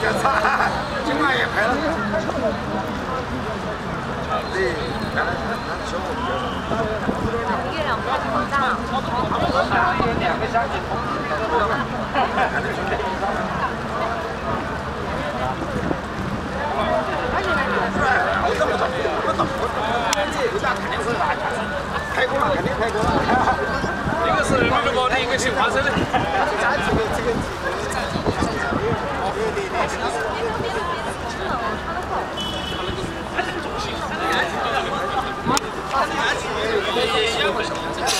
这差，今晚也拍了。对，看来他小我比较。月亮好大。两个相机同我怎么着？我怎么着？这家肯定是大家拍过了，肯定拍过了。一个是绿萝卜的，一个是花生的。Yeah.